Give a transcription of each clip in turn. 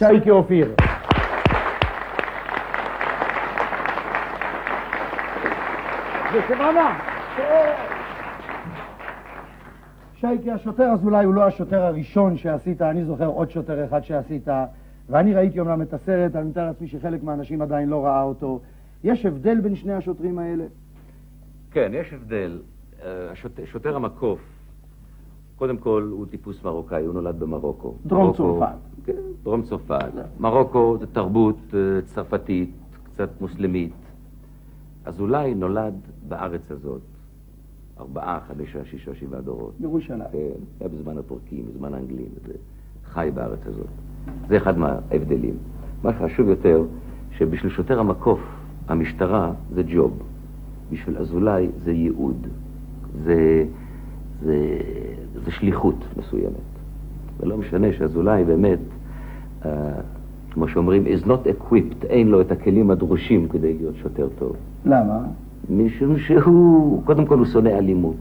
שייקה אופיר. שייקה השוטר אזולאי הוא לא השוטר הראשון שעשית, אני זוכר עוד שוטר אחד שעשית, ואני ראיתי אומנם את הסרט, אני מתאר לעצמי שחלק מהאנשים עדיין לא ראה אותו. יש הבדל בין שני השוטרים האלה? כן, יש הבדל. אה, השוט- שוטר המקוף, קודם כל הוא טיפוס מרוקאי, הוא נולד במרוקו. דרום מרוקו- צרפת. כן, דרום צרפת. מרוקו זה תרבות אה, צרפתית, קצת מוסלמית. אזולאי נולד בארץ הזאת, ארבעה, חמישה, שישה, שבעה דורות. ירושלים. כן, היה בזמן הטורקים, בזמן האנגלים, וזה חי בארץ הזאת. זה אחד מההבדלים. מה שחשוב יותר, שבשביל שוטר המקוף, המשטרה זה ג'וב. בשביל אזולאי זה ייעוד. זה, זה, זה שליחות מסוימת. ולא משנה שאזולאי באמת, uh, כמו שאומרים, is not equipped, אין לו את הכלים הדרושים כדי להיות שוטר טוב. למה? משום שהוא, קודם כל הוא שונא אלימות.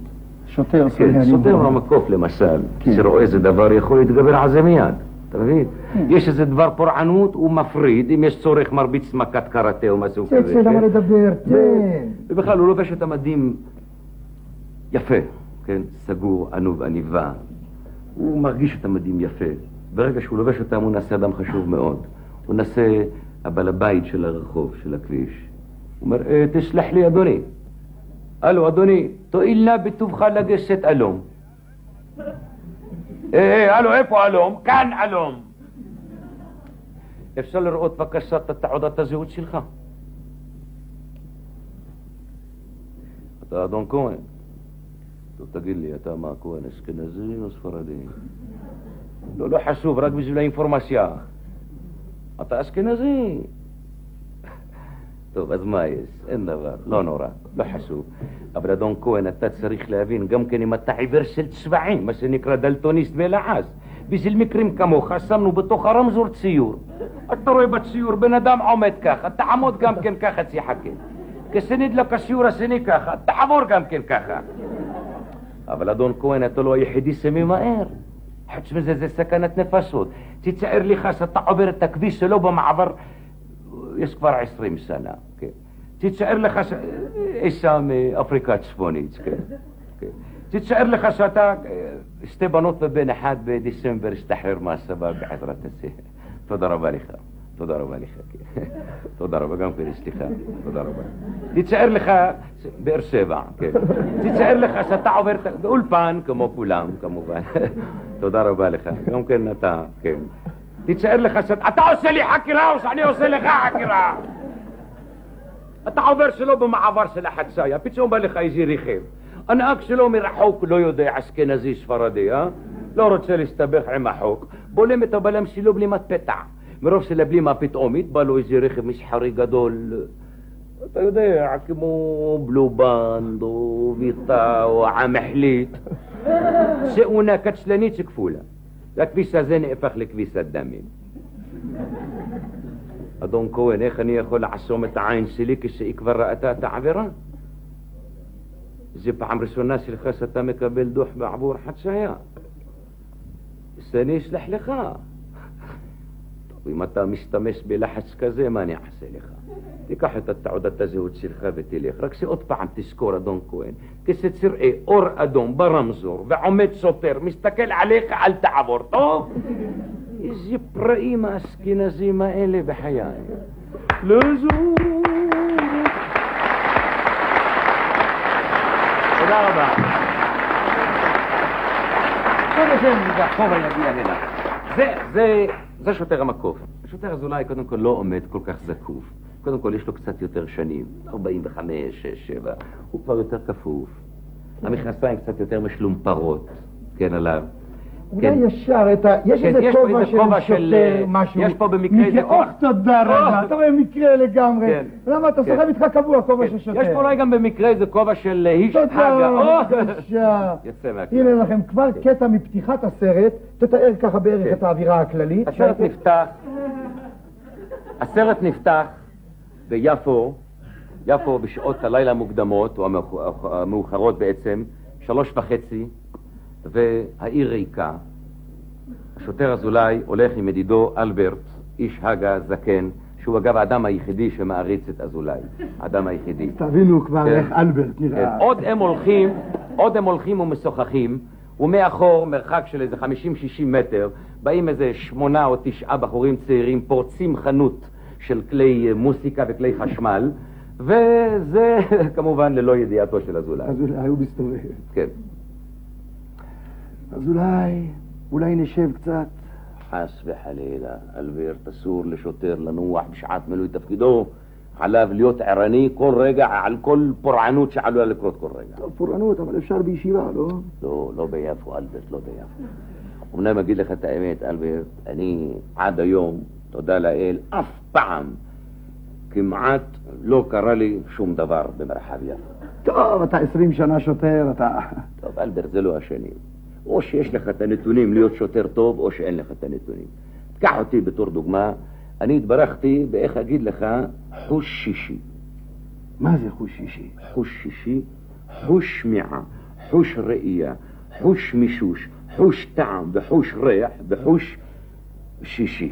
שוטר כן, שונא שוטר אלימות. במקוף למשל, כן. שרואה איזה דבר יכול להתגבר על זה מיד, אתה מבין? כן. יש איזה דבר פורענות, הוא מפריד, אם יש צורך מרביץ מכת קראטה או משהו כזה. צא, צא, למה כן? לדבר? תן. ובכלל הוא לובש את המדים יפה, כן? סגור, ענוב, עניבה. הוא מרגיש את המדים יפה. ברגע שהוא לובש אותם הוא נעשה אדם חשוב מאוד. הוא נעשה הבעל הבית של הרחוב, של הכביש. הוא אומר, "אה, תסלח לי אדוני. הלו אדוני, תואיל נא בטובך לגשת אלום. אה, אה, הלו, איפה אלום? כאן אלום. אפשר לראות בבקשה את תעודת הזהות שלך? אתה אדון כהן. טוב, תגיד לי, אתה מה, כהן אשכנזי או ספרדי? לא, לא חשוב, רק בשביל האינפורמציה. אתה אשכנזי. טוב, אז מה יש? אין דבר, לא נורא, לא חשוב. אבל אדון כהן, אתה צריך להבין, גם כן אם אתה עיוור של צבעים, מה שנקרא דלטוניסט מלעז, בשביל מקרים כמוך שמנו בתוך הרמזור ציור. אתה רואה בציור בן אדם עומד ככה, תעמוד גם כן ככה, תחכה. כשנדלק השיעור השני ככה, תעבור גם כן ככה. אבל אדון כהן, אתה לא היחידי שממהר. חוץ מזה, זה סכנת נפשות. תצער לך שאתה עובר את הכביש שלו במעבר, יש כבר עשרים שנה, כן. תצער לך ש... אי שם אה, אפריקה הצפונית, כן. כן. תצער לך שאתה, אה, שתי בנות תודה רבה לך. כן. תודה רבה, גם כן סליחה, תודה רבה. תצער לך, באר שבע, כן. תצער לך שאתה עובר באולפן, כמו כולם, כמובן. תודה רבה לך, גם כן אתה, כן. תצער לך שאתה, אתה עושה לי חקירה או שאני עושה לך חקירה? אתה עובר שלא במעבר של החצייה, פתאום בא לך איזה רכב. הנהג שלו מרחוק לא יודע אשכנזי ספרדי, אה? לא רוצה להסתבך עם החוק, בולם את הבלם שלו בלי מתפתע. מרוב שלבלימה פתאומית בא לו איזה רכב מסחרי גדול, אתה יודע, כמו בלובנד או ויטה או עמחלית, שאונה קצלנית שכפולה. והכביש הזה נהפך לכביסת דמים. אדון כהן, איך אני יכול לעצום את העין שלי כשהיא כבר ראתה את העבירה? זו פעם ראשונה שלך שאתה מקבל דוח בעבור חצייה. שאני אשלח לך. טוב, אם אתה משתמש בלחץ כזה, מה אני אעשה לך? תיקח את תעודת הזהות שלך ותלך. רק שעוד פעם תזכור, אדון כהן, כשתראה אור אדום ברמזור ועומד שוטר, מסתכל עליך, אל תעבור, טוב? איזה פראים האשכנזים האלה בחיי. זו... תודה רבה. כל, החומר יגיע הנה. זה, זה, זה שוטר המקוף. שוטר אזולאי קודם כל לא עומד כל כך זקוף. קודם כל יש לו קצת יותר שנים, 45, 6, 7. הוא כבר יותר כפוף. המכנסיים קצת יותר משלומפרות, כן, עליו. אולי ישר את ה... יש כן, איזה כובע של כובע של, שוטר, אה, משהו. יש פה במקרה איזה כובע. תודה רבה. או. אתה רואה מקרה לגמרי. כן. למה אתה כן. סוחב איתך קבוע כובע של שוטר? יש פה אולי גם במקרה איזה כובע של אה, איש תודה חגה. רבה, או! בבקשה. יוצא מהכלל. הנה לכם כבר קטע מפתיחת הסרט, תתאר ככה בערך כן. את האווירה הכללית. הסרט נפתח, הסרט נפתח ביפו, יפו בשעות הלילה המוקדמות, או המאוח- המאוחרות בעצם, שלוש וחצי, והעיר ריקה. השוטר אזולאי הולך עם ידידו אלברט איש הגה זקן, שהוא אגב האדם היחידי שמעריץ את אזולאי. האדם היחידי. תבינו כבר כן. איך אלברט כן. נראה. עוד הם הולכים, עוד הם הולכים ומשוחחים, ומאחור, מרחק של איזה 50-60 מטר, באים איזה שמונה או תשעה בחורים צעירים, פורצים חנות של כלי אה, מוסיקה וכלי חשמל, וזה כמובן ללא ידיעתו של אזולאי. אז אולי הוא מסתובב. כן. אז אולי, אולי נשב קצת. חס וחלילה, אלברט, אסור לשוטר לנוח בשעת מילוי תפקידו, עליו להיות ערני כל רגע על כל פורענות שעלולה לקרות כל רגע. טוב, פורענות, אבל אפשר בישיבה, לא? לא, לא ביפו, אלברט, לא ביפו. אמנם אגיד לך את האמת, אלברט, אני עד היום, תודה לאל, אף פעם כמעט לא קרה לי שום דבר במרחב יפו. טוב, אתה עשרים שנה שוטר, אתה... טוב, אלברט, זה לא השני. או שיש לך את הנתונים להיות שוטר טוב, או שאין לך את הנתונים. תקח אותי בתור דוגמה, אני התברכתי באיך אגיד לך חוש שישי. מה זה חוש אישי? חוש שישי, חוש שמיעה, חוש ראייה, חוש מישוש, חוש טעם וחוש ריח וחוש שישי.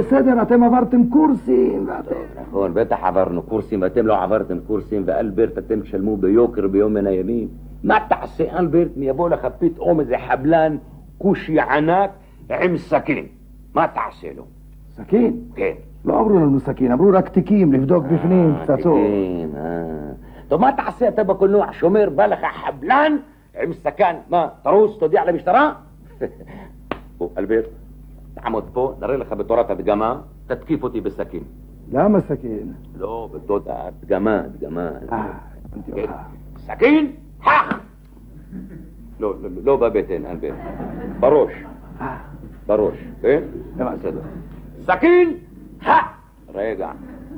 טוב, בסדר, אתם עברתם קורסים, ואתם... נכון, בטח עברנו קורסים, ואתם לא עברתם קורסים, ואלברט, אתם תשלמו ביוקר ביום מן הימים. מה תעשה, אלברט, אם יבוא לך פתאום איזה חבלן כושי ענק עם סכין? מה תעשה לו? סכין? כן. לא אמרו לנו סכין, אמרו רק תיקים, לבדוק בפנים, אה, פצצות. כן, אה. טוב, מה תעשה אתה בקולנוע? שומר, בא לך חבלן עם סכן. מה, תרוץ, תעמוד פה, נראה לך בתורת הדגמה, תתקיף אותי בסכין. למה סכין? לא, בתודה, דגמה, דגמה. אה, כן. סכין, חח! לא, לא, לא בבטן, אלברט. בראש, אה, בראש, כן? בסדר. סכין, חה! רגע,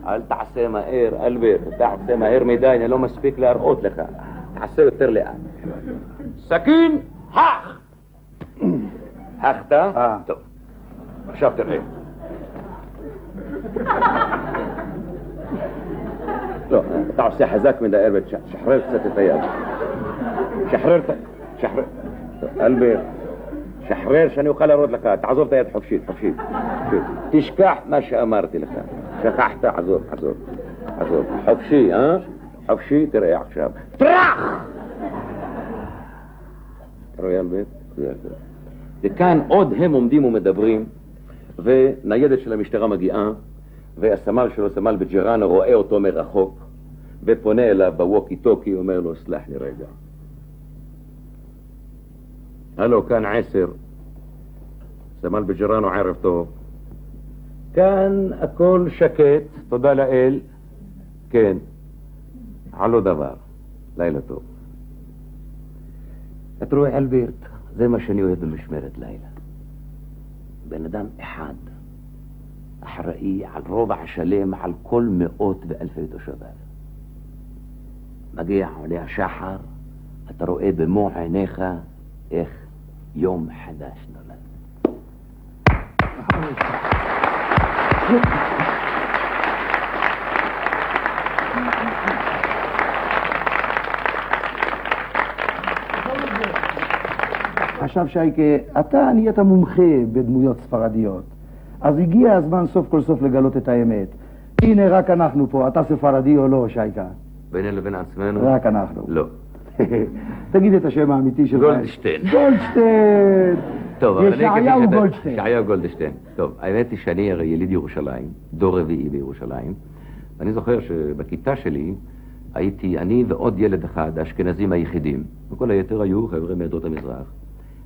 אל תעשה מהר, אלברט, תעשה מהר מדי, אני לא מספיק להראות לך. תעשה יותר לאט. סכין! חחת? אה. טוב. עכשיו תראה. לא, אתה עושה חזק מדי, אלברט, ש- שחרר קצת את היד. שחרר את ה... שחרר. אלברט, שחרר שאני אוכל להראות לך, תעזוב את היד חופשית, חופשית. חופשית. תשכח מה שאמרתי לך. שכחת, עזוב, עזוב. עזוב. חופשי, אה? חופשי, תראה עכשיו. טראח! אתה רואה, אלברט? זה הכל. וכאן עוד הם עומדים ומדברים, וניידת של המשטרה מגיעה, והסמל שלו, סמל בג'רנה, רואה אותו מרחוק, ופונה אליו בווקי טוקי, אומר לו, סלח לי רגע. הלו, כאן עשר. סמל בג'רנו, ערב טוב. כאן הכל שקט, תודה לאל. כן. על לא דבר. לילה טוב. אתה רואה, אלברט, זה מה שאני אוהב במשמרת לילה. בן אדם אחד אחראי על רובע שלם, על כל מאות ואלפי תושביו. מגיע, עולה השחר, אתה רואה במו עיניך איך יום חדש נולד. עכשיו שייקה, אתה נהיית מומחה בדמויות ספרדיות. אז הגיע הזמן סוף כל סוף לגלות את האמת. הנה, רק אנחנו פה, אתה ספרדי או לא, שייקה? בינינו לבין עצמנו? רק אנחנו. לא. תגיד את השם האמיתי שלך. גולדשטיין. גולדשטיין! טוב, אבל אני ישעיהו גולדשטיין. ישעיהו גולדשטיין. טוב, האמת היא שאני הרי יליד ירושלים, דור רביעי בירושלים. ואני זוכר שבכיתה שלי הייתי אני ועוד ילד אחד, האשכנזים היחידים. וכל היתר היו חבר'ה מעדות המזרח.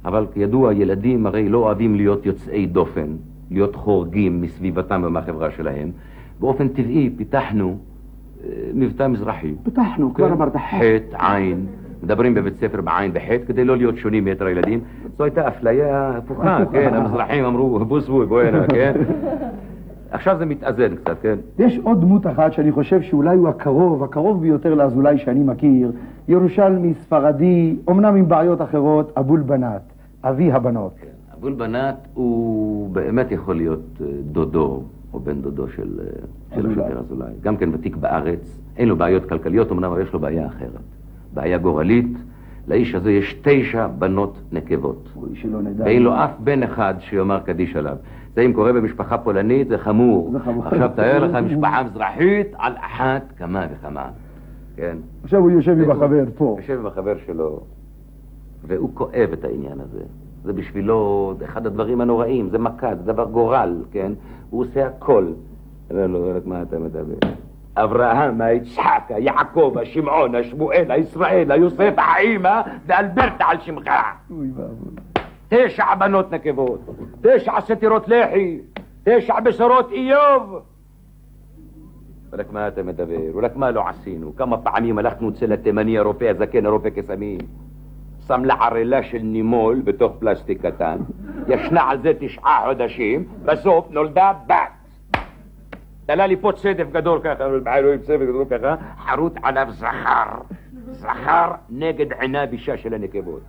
אבל כידוע, ילדים הרי לא אוהבים להיות יוצאי דופן, להיות חורגים מסביבתם ומהחברה שלהם. באופן טבעי פיתחנו אה, מבטא מזרחי. פיתחנו, כבר אמרת חטא. חטא, עין, מדברים בבית ספר בעין בחטא כדי לא להיות שונים מיתר הילדים. זו הייתה אפליה הפוכה, כן, המזרחים אמרו בוסבוי בואנה, כן? עכשיו זה מתאזן קצת, כן? יש עוד דמות אחת שאני חושב שאולי הוא הקרוב, הקרוב ביותר לאזולאי שאני מכיר, ירושלמי, ספרדי, אמנם עם בעיות אחרות, אבול בנת, אבי הבנות. אבול בנת הוא באמת יכול להיות אה, דודו או בן דודו של, אה. השוטר אזולאי. גם כן ותיק בארץ, אין לו בעיות כלכליות, אמנם אבל יש לו בעיה אחרת. בעיה גורלית, לאיש הזה יש תשע בנות נקבות. ואין לו אף בן אחד שיאמר קדיש עליו. זה אם קורה במשפחה פולנית, זה חמור. זה חמור. עכשיו תאר לך משפחה מזרחית על אחת כמה וכמה. כן. עכשיו הוא יושב עם החבר פה. יושב עם החבר שלו, והוא כואב את העניין הזה. זה בשבילו אחד הדברים הנוראים, זה מכה, זה דבר גורל, כן? הוא עושה הכל. לא, לא, רק מה אתה מדבר? אברהם, היצחק, יעקב, השמעון, השמואל, הישראל, היוסף, האימא, ואלברטה על שמך. אוי ואבוי. תשע בנות נקבות, תשע סטירות לחי, תשע בשורות איוב. רק מה אתה מדבר? רק מה לא עשינו? כמה פעמים הלכנו אצל התימני הרופא, הזקן הרופא קסמים? שם לה ערלה של נימול בתוך פלסטיק קטן, ישנה על זה תשעה חודשים, בסוף נולדה בת. תלה לי פה צדף גדול ככה, אלוהים צדף גדול ככה, חרוט עליו זכר. זכר נגד עיניו אישה של הנקבות.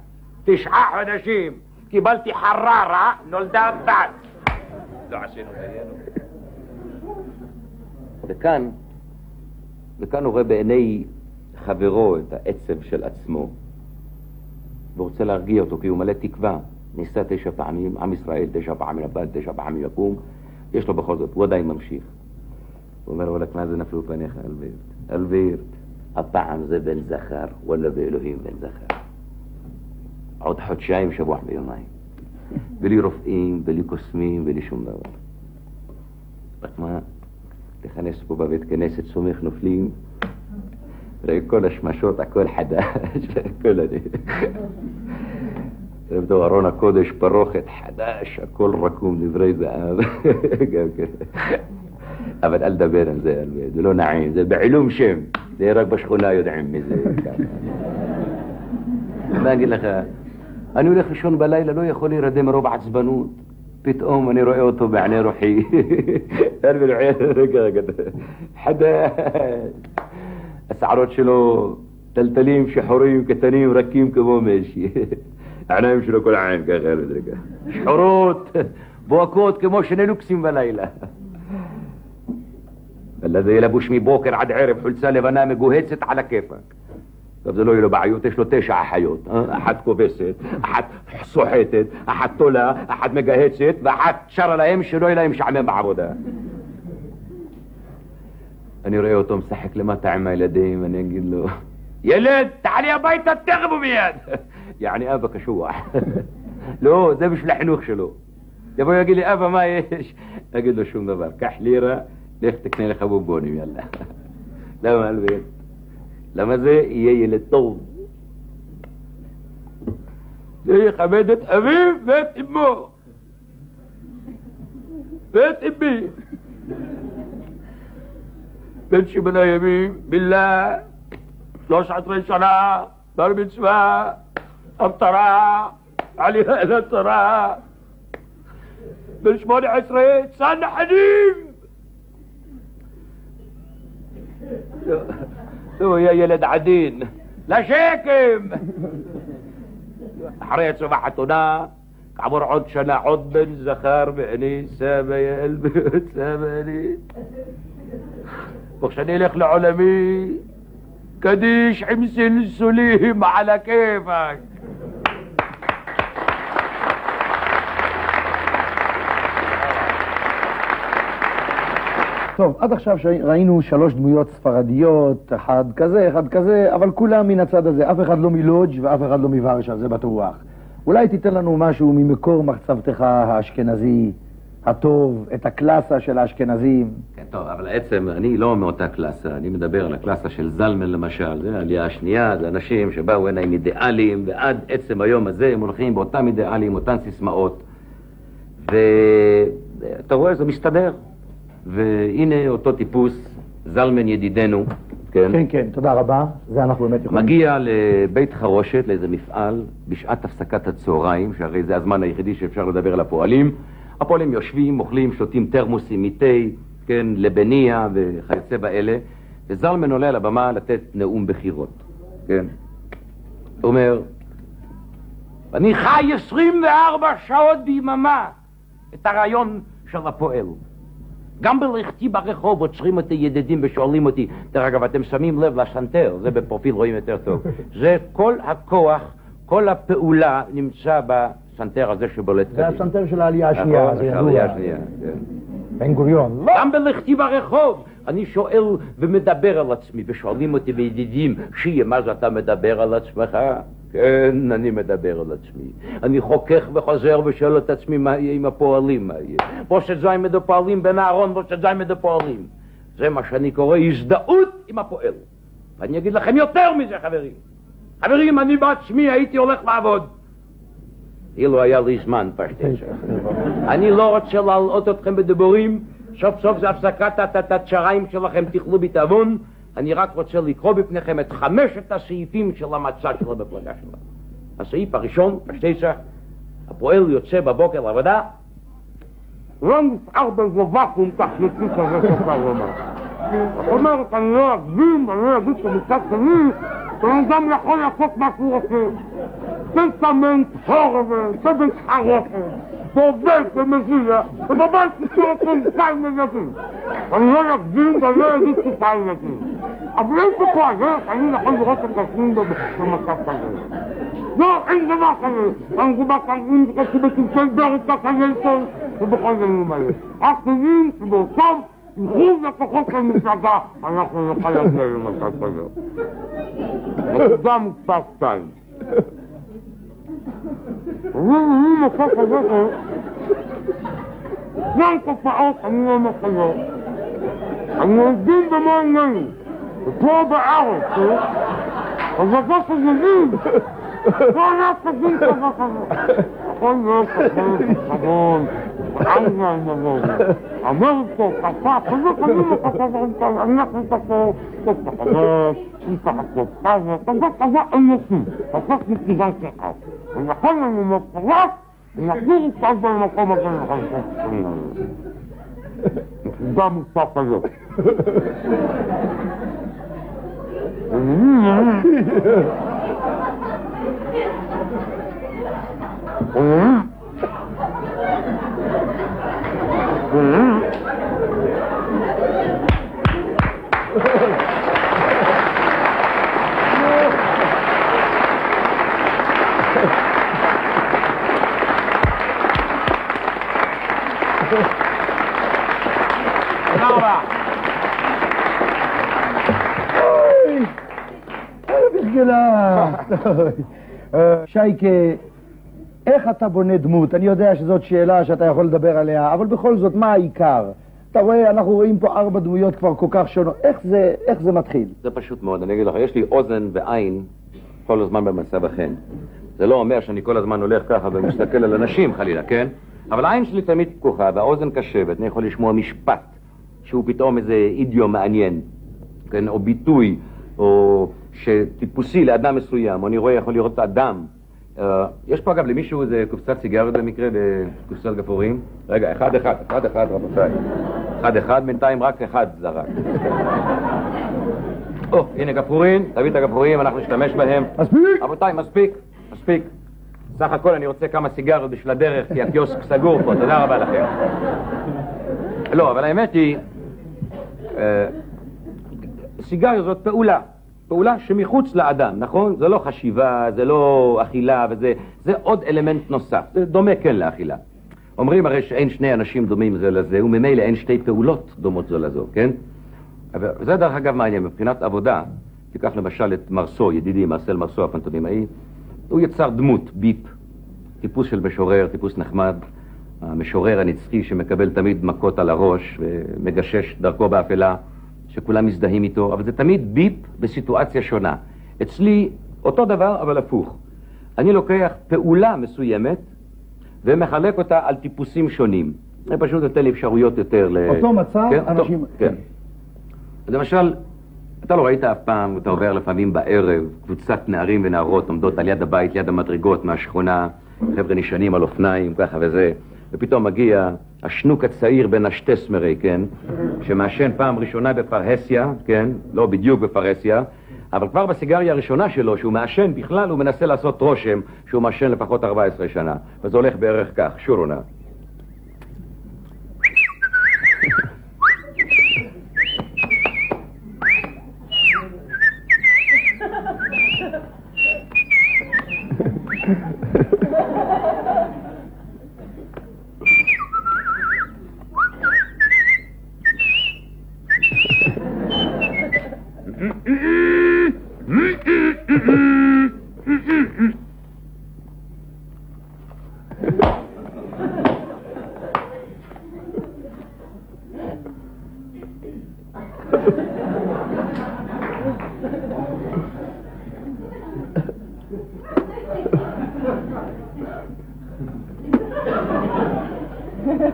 תשעה חודשים, קיבלתי חררה, נולדה בת. לא עשינו דיינו. וכאן, וכאן הוא רואה בעיני חברו את העצב של עצמו, ורוצה להרגיע אותו, כי הוא מלא תקווה. ניסה תשע פעמים, עם ישראל תשע פעמים הבא, תשע פעמים יקום, יש לו בכל זאת, הוא עדיין ממשיך. הוא אומר, וואלכ, מה זה נפלו פניך, אלברט? אלברט, הפעם זה בן זכר, וואלה באלוהים בן זכר. עוד חודשיים שבוע ביומיים. בלי רופאים, בלי קוסמים, בלי שום דבר. רק מה, תכנס פה בבית כנסת סומך נופלים, כל השמשות, הכל חדש, הכל אני. תבדו ארון הקודש פרוכת חדש, הכל רקום דברי זהב, גם כן. אבל אל תדבר על זה, זה לא נעים, זה בעילום שם, זה רק בשכונה יודעים מזה. מה אגיד לך, אני הולך לישון בלילה, לא יכול להירדם מרוב עצבנות. פתאום אני רואה אותו בעיני רוחי. חדש. השערות שלו טלטלים, שחורים, קטנים, רכים כמו משי. העיניים שלו כל העין ככה, לא יודע ככה. שחורות, בוהקות כמו שני לוקסים בלילה. הלזה ילבוש מבוקר עד ערב חולצה לבנה מגוהצת על הכיפאק. טוב, זה לא יהיו לו בעיות, יש לו תשע אחיות. אה? אחת כובסת, אחת סוחטת, אחת תולה, אחת מגהצת, ואחת שרה להם שלא יהיה להם משעמם בעבודה. אני רואה אותו משחק למטה עם הילדים, אני אגיד לו, ילד, תעלי הביתה תכף ומיד. יעני אבא קשוח. לא, זה בשביל החינוך שלו. יבוא יגיד לי, אבא, מה יש? אגיד לו שום דבר, קח לירה, לך תקנה לך בובונים, יאללה. למה אלבית? למה זה יהיה ילד טוב? זה יכבד את אביו ואת אמו ואת אמי. בן שמונה ימים, בילה, שלוש עשרה שנה, בר מצווה, הפטרה, עלייה לתורה, בן שמונה עשרה, צנחנים! הוא היה ילד עדין, לשקם! אחרי הצבא חתונה, כעבור עוד שנה עוד בן זכר ואני סבא יא אלבית, סבא אני. וכשאני אלך לעולמי, קדיש עם סלסולים על הכיפאק. טוב, עד עכשיו ראינו שלוש דמויות ספרדיות, אחד כזה, אחד כזה, אבל כולם מן הצד הזה, אף אחד לא מלודג' ואף אחד לא מוורשה, זה בטוח. אולי תיתן לנו משהו ממקור מחצבתך האשכנזי, הטוב, את הקלאסה של האשכנזים. כן, טוב, אבל בעצם אני לא מאותה קלאסה, אני מדבר על הקלאסה של זלמן למשל, זה העלייה השנייה, זה אנשים שבאו הנה עם אידיאלים, ועד עצם היום הזה הם הולכים באותם אידיאלים, אותן סיסמאות. ואתה רואה, זה מסתדר. והנה אותו טיפוס, זלמן ידידנו, כן? כן, כן, תודה רבה, זה אנחנו באמת יכולים. מגיע לבית חרושת, לאיזה מפעל, בשעת הפסקת הצהריים, שהרי זה הזמן היחידי שאפשר לדבר על הפועלים. הפועלים יושבים, אוכלים, שותים תרמוסים מתה, כן, לבניה וכיוצא באלה, וזלמן עולה על הבמה לתת נאום בחירות, כן? הוא אומר, אני חי 24 שעות ביממה את הרעיון של הפועל. גם בלכתי ברחוב עוצרים אותי ידידים ושואלים אותי, דרך אגב, אתם שמים לב לשנטר, זה בפרופיל רואים יותר טוב. זה כל הכוח, כל הפעולה נמצא בסנטר הזה שבולט קדימה. זה הסנטר של העלייה השנייה, נכון, זה ידוע. העלייה השנייה, כן. בן גוריון. גם בלכתי ברחוב. אני שואל ומדבר על עצמי, ושואלים אותי וידידים, שיהיה, מה זה אתה מדבר על עצמך? כן, אני מדבר על עצמי. אני חוכך וחוזר ושואל את עצמי מה יהיה עם הפועלים, מה יהיה. בושת זיימד הפועלים בין אהרון, בושת זיימד הפועלים. זה מה שאני קורא הזדהות עם הפועל. ואני אגיד לכם יותר מזה, חברים. חברים, אני בעצמי הייתי הולך לעבוד. אילו היה לי זמן, פשטי אני לא רוצה להלאות אתכם בדיבורים, סוף סוף זה הפסקת התשריים שלכם, תאכלו בתיאבון. אני רק רוצה לקרוא בפניכם את חמשת הסעיפים של המצע של המפלגה שלה. הסעיף הראשון, השתיסה, הפועל יוצא בבוקר לעבודה, לא נפער תכליתי כזה שאפשר לומר. זאת אומרת, אני לא אגזים, אני לא אגיד שמצד שני, בן אדם יכול לעשות מה שהוא רוצה. טסטמנט הורבה, סבן חרופת, ועובד ומזיע, ובבית שצורתים קל מנדים. אני לא אגזים ואני לא אגיד שקל מנדים. אבל אין פה דרך, אני יכול לראות את עצמי במצב כזה. לא, אין דבר כזה. אני מדבר כאן עם שבצמצם בארץ ככה ילסון, ובכל זאת אני מלא. רק תבין שבאותם איחוד הכוחות של מפלגה אנחנו נוכל להגיע למצב כזה. נקודה מספר שתיים. אני מצב כזה ישנן תופעות אני לא מחיות. אני מבין במה עינינו. ופה בארץ, אז אתה תגיד, לא היה תגיד כזה כזה. יכול להיות כזה, חדון, אנגליה עם הזאת, אמריקה, צרפת, כזה קנינו לך כזה, אנחנו כזה, טוב חדש, איתה חדש כזה, כזה כזה אנושי, כזה מכיוון שלך. ונכון לנו מפרט, ונחזיר קצת במקום הזה לחלקות. נקודה מוסף הזאת. תודה רבה. שייקה, איך אתה בונה דמות? אני יודע שזאת שאלה שאתה יכול לדבר עליה, אבל בכל זאת, מה העיקר? אתה רואה, אנחנו רואים פה ארבע דמויות כבר כל כך שונות. איך זה, איך זה מתחיל? זה פשוט מאוד, אני אגיד לך, יש לי אוזן ועין כל הזמן במצב החן. זה לא אומר שאני כל הזמן הולך ככה ומסתכל על אנשים חלילה, כן? אבל העין שלי תמיד פקוחה והאוזן קשבת, אני יכול לשמוע משפט שהוא פתאום איזה אידיו מעניין, כן? או ביטוי, או שטיפוסי לאדם מסוים, או אני רואה, יכול לראות אדם. Uh, יש פה אגב למישהו איזה קופסת סיגריות במקרה בקופסת גפורים? רגע, אחד אחד, אחד אחד רבותיי. אחד אחד, בינתיים רק אחד זרק. או, הנה גפרורים, תביא את הגפרורים, אנחנו נשתמש בהם. מספיק! רבותיי, מספיק, מספיק. סך הכל אני רוצה כמה סיגריות בשביל הדרך, כי הקיוסק סגור פה, תודה רבה לכם. לא, אבל האמת היא, סיגריה זאת פעולה. פעולה שמחוץ לאדם, נכון? זה לא חשיבה, זה לא אכילה וזה, זה עוד אלמנט נוסף, זה דומה כן לאכילה. אומרים הרי שאין שני אנשים דומים זה לזה, וממילא אין שתי פעולות דומות זו לזו, כן? וזה דרך אגב מעניין, מבחינת עבודה, תיקח למשל את מרסו, ידידי מרסל מרסו הפנטומימאי, הוא יצר דמות, ביפ, טיפוס של משורר, טיפוס נחמד, המשורר הנצחי שמקבל תמיד מכות על הראש ומגשש דרכו באפלה. שכולם מזדהים איתו, אבל זה תמיד ביפ בסיטואציה שונה. אצלי אותו דבר, אבל הפוך. אני לוקח פעולה מסוימת ומחלק אותה על טיפוסים שונים. זה פשוט נותן לי אפשרויות יותר ל... אותו מצב, כן, אנשים... אותו, כן. למשל, אתה לא ראית אף פעם, אתה עובר לפעמים בערב, קבוצת נערים ונערות עומדות על יד הבית, ליד המדרגות מהשכונה, חבר'ה נשענים על אופניים, ככה וזה. ופתאום מגיע השנוק הצעיר בין השטסמרי, כן, שמעשן פעם ראשונה בפרהסיה, כן, לא בדיוק בפרהסיה, אבל כבר בסיגריה הראשונה שלו, שהוא מעשן בכלל, הוא מנסה לעשות רושם שהוא מעשן לפחות 14 שנה. וזה הולך בערך כך, שורונה.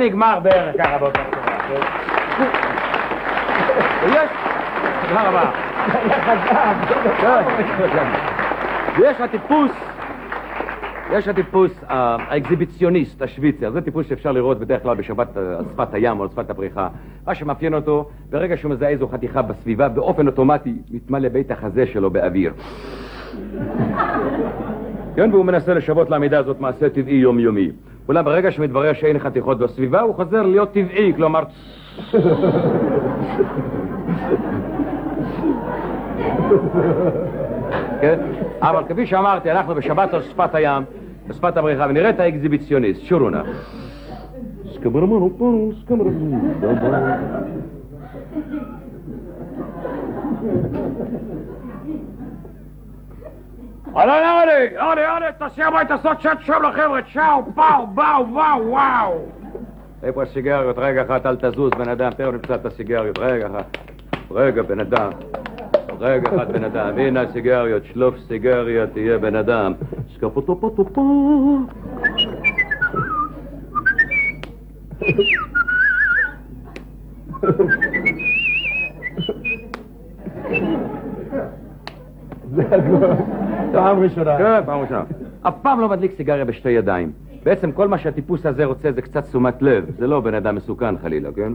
נגמר בערך ככה באותה צורה. תודה רבה. ויש הטיפוס, יש הטיפוס אה, האקזיביציוניסט השוויצר, זה טיפוס שאפשר לראות בדרך כלל בשבת אה, על שפת הים או על שפת הבריכה. מה שמאפיין אותו, ברגע שהוא מזהה איזו חתיכה בסביבה, באופן אוטומטי מתמלא בית החזה שלו באוויר. כן, והוא מנסה לשוות לעמידה הזאת מעשה טבעי יומיומי. אולם ברגע שמתברר שאין חתיכות בסביבה, הוא חוזר להיות טבעי, כלומר... כן? אבל כפי שאמרתי, אנחנו בשבת על שפת הים, בשפת הבריכה, ונראה את האקזיביציוניסט, שורונה. הלו יאללה, יאללה, יאללה, תעשי הביתה, לעשות שט שוב לחבר'ה, צ'או, פאו, באו, וואו, וואו. איפה הסיגריות? רגע אחד, אל תזוז, בן אדם, תכף נמצא את הסיגריות, רגע אחד. רגע, בן אדם. רגע אחד, בן אדם. הנה הסיגריות, שלוף סיגריה, תהיה בן אדם. סקפוטופוטופו. פעם ראשונה. כן, פעם ראשונה. אף פעם לא מדליק סיגריה בשתי ידיים. בעצם כל מה שהטיפוס הזה רוצה זה קצת תשומת לב. זה לא בן אדם מסוכן חלילה, כן?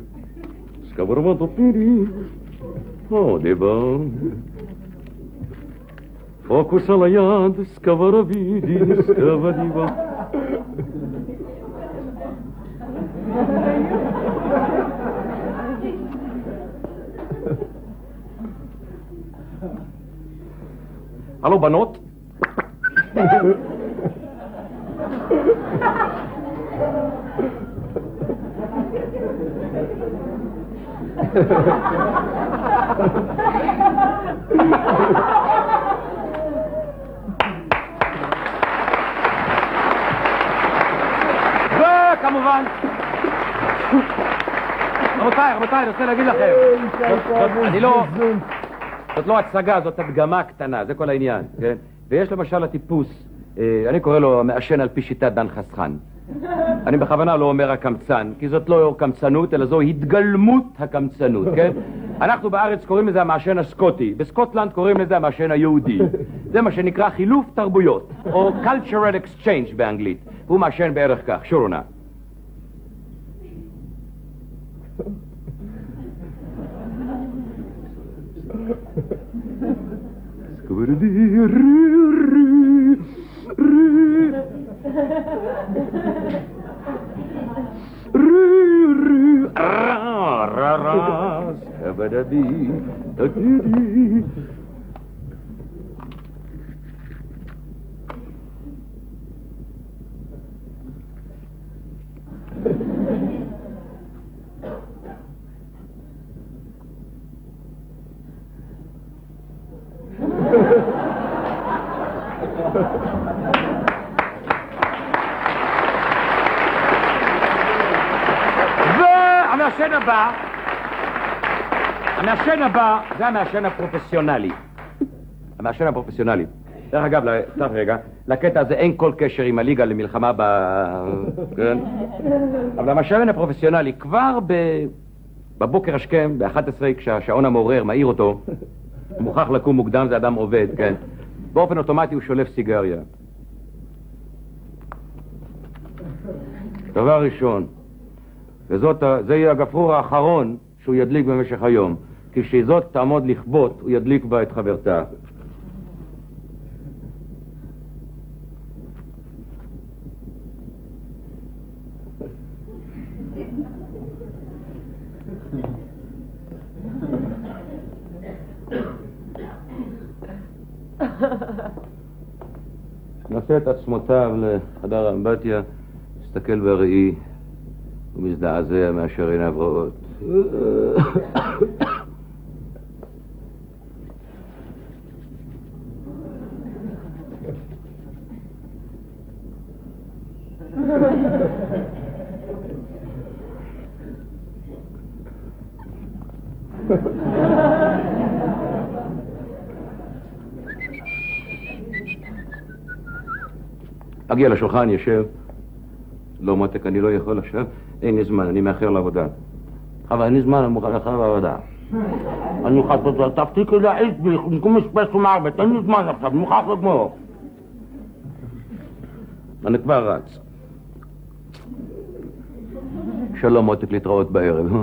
סקברמטו פירי, או דיבר. פוקוס על היד, סקברבידי, סקבדיבה. הלו בנות? וכמובן, רבותיי, רבותיי, אני רוצה להגיד לכם, אני לא, זאת לא הצגה, זאת הדגמה קטנה, זה כל העניין, כן? ויש למשל הטיפוס, אה, אני קורא לו מעשן על פי שיטת דן חסכן. אני בכוונה לא אומר הקמצן, כי זאת לא קמצנות, אלא זו התגלמות הקמצנות, כן? אנחנו בארץ קוראים לזה המעשן הסקוטי, בסקוטלנד קוראים לזה המעשן היהודי. זה מה שנקרא חילוף תרבויות, או cultural exchange באנגלית. הוא מעשן בערך כך, שורונה. Skvurdi, ru, ru, ru. Ru, ru, ra, ra, ra. Skabadabi, takidi. המעשן הבא זה המעשן הפרופסיונלי. המעשן הפרופסיונלי. דרך אגב, סליחה רגע, לקטע הזה אין כל קשר עם הליגה למלחמה ב... כן? אבל המעשן הפרופסיונלי כבר ב... בבוקר השכם, ב-11, כשהשעון המעורר מעיר אותו, הוא מוכרח לקום מוקדם, זה אדם עובד, כן? באופן אוטומטי הוא שולף סיגריה. דבר ראשון, וזאת, ה- זה יהיה הגפרור האחרון שהוא ידליק במשך היום. כשזאת תעמוד לכבות, הוא ידליק בה את חברתה. נושא את עצמותיו לחדר האמבטיה, מסתכל בראי ומזדעזע מאשר עיניו רואות. מגיע לשולחן, יושב. לא, מותק, אני לא יכול עכשיו, אין לי זמן, אני מאחר לעבודה. אבל אין לי זמן, אני מוכן לאחר לעבודה. אני מוכרח לעשות, תפסיקי להעיט בי, במקום מספס ומערבט, אין לי זמן עכשיו, אני מוכרח לגמור. אני כבר רץ. שלום מותק להתראות בערב.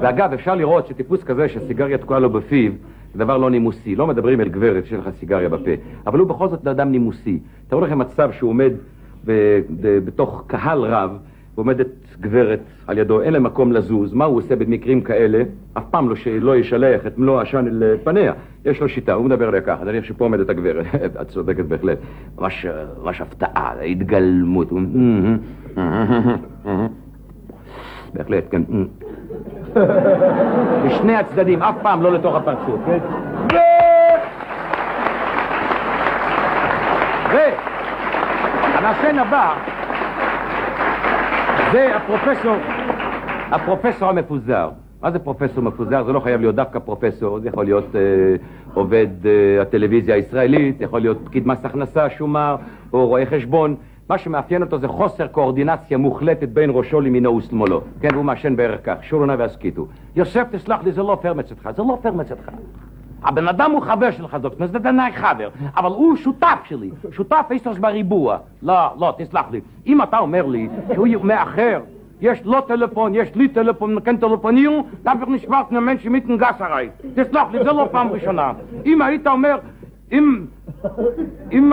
ואגב, אפשר לראות שטיפוס כזה שהסיגריה תקועה לו בפיו, זה דבר לא נימוסי. לא מדברים אל גברת שיש לך סיגריה בפה, אבל הוא בכל זאת אדם נימוסי. תראו לכם מצב שהוא עומד בתוך קהל רב, ועומדת גברת על ידו, אין לה מקום לזוז, מה הוא עושה במקרים כאלה? אף פעם לא, לא ישלח את מלוא העשן אל פניה. יש לו שיטה, הוא מדבר עליה ככה, נניח שפה עומדת הגברת, את צודקת בהחלט. ממש, ממש הפתעה, התגלמות. בהחלט, כן. בשני הצדדים, אף פעם לא לתוך הפרצוף, כן? והמעשן הבא זה הפרופסור, הפרופסור המפוזר. מה זה פרופסור מפוזר? זה לא חייב להיות דווקא פרופסור, זה יכול להיות אה, עובד אה, הטלוויזיה הישראלית, יכול להיות פקיד מס הכנסה, שומר, או רואה חשבון. מה שמאפיין אותו זה חוסר קואורדינציה מוחלטת בין ראשו למינו ושמאלו. כן, הוא מעשן בערך כך, שורו נא והסכיתו. יוסף, תסלח לי, זה לא פייר מצדך, זה לא פייר מצדך. הבן אדם הוא חבר שלך, דוקטור, זה דנאי חבר, אבל הוא שותף שלי, שותף איסטוס בריבוע. לא, לא, תסלח לי. אם אתה אומר לי שהוא מאחר, יש לו טלפון, יש לי טלפון, כן טלפוניו, דווקא נשמעת נאמן שמיתן גס הרי. תסלח לי, זה לא פעם ראשונה. אם היית אומר, אם... אם...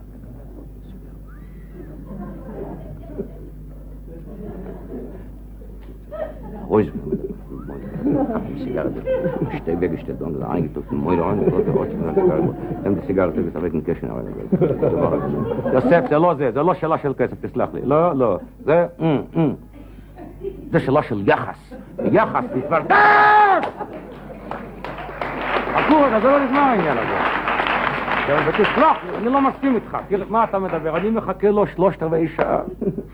Ruhig. Zigarette. Stell weggestellt und eingetupft. Moide rein, ich wollte heute eine Zigarette. Nimm die Zigarette, das habe ich einen Kirschen. יוסף, זה לא זה, זה לא שאלה של כסף, תסלח לי. לא, לא. זה, זה שאלה של יחס. יחס, תתפרדס! חכו רגע, זה לא נגמר העניין הזה. ותסלח לי, אני לא מסכים איתך. תראה, מה אתה מדבר? אני מחכה לו שלושת רבעי שעה.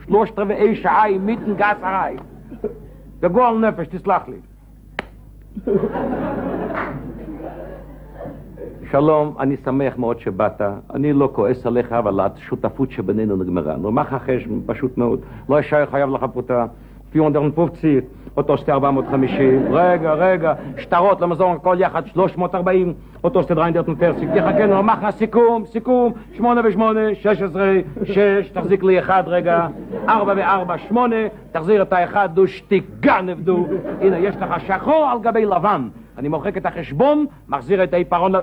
שלושת רבעי שעה עם מיתן גס עריי. בגועל נפש, תסלח לי. שלום, אני שמח מאוד שבאת. אני לא כועס עליך, אבל השותפות שבינינו נגמרה. נאמר לך חש, פשוט מאוד. לא אשאר חייב לך פרוטה. 450, אותו שתי 450, רגע, רגע, שטרות למזון הכל יחד 340, אותו שתי דריינדרט מפרסיק, תחכה, נאמר לך סיכום, סיכום, 8 ו-8, 16, 6, תחזיק לי אחד רגע, 4 ו-4, 8, תחזיר את האחד, דו שתיגע נבדו, הנה, יש לך שחור על גבי לבן, אני מוחק את החשבון, מחזיר את העיפרון.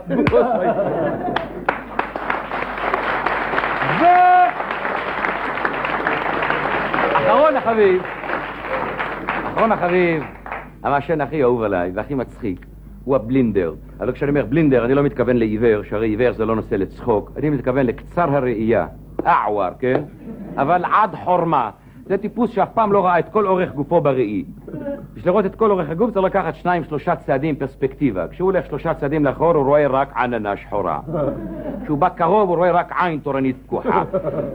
אחרון החביב אחרון החביב, המעשן הכי אהוב עליי והכי מצחיק הוא הבלינדר. אבל כשאני אומר בלינדר, אני לא מתכוון לעיוור, שהרי עיוור זה לא נושא לצחוק. אני מתכוון לקצר הראייה, אעוור, כן? אבל עד חורמה. זה טיפוס שאף פעם לא ראה את כל אורך גופו בראי. בשביל לראות את כל אורך הגוף צריך לקחת שניים, שלושה צעדים פרספקטיבה. כשהוא הולך שלושה צעדים לאחור הוא רואה רק עננה שחורה. כשהוא בא קרוב הוא רואה רק עין תורנית פקוחה.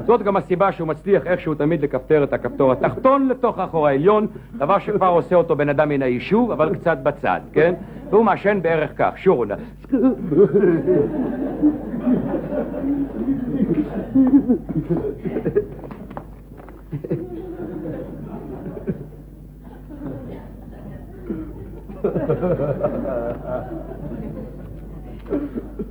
זאת גם הסיבה שהוא מצליח איכשהו תמיד לכפתר את הכפתור התחתון לתוך האחור העליון, דבר שכבר עושה אותו בן אדם מן היישוב, אבל קצת בצד, כן? והוא מעשן בערך כך, שורונה.